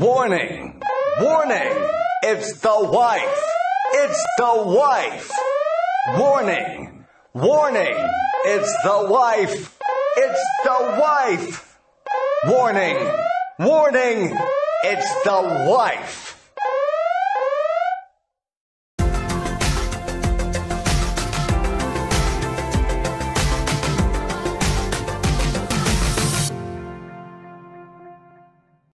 Warning! Warning! It's the wife! It's the wife! Warning! Warning! It's the wife! It's the wife! Warning! Warning! It's the wife!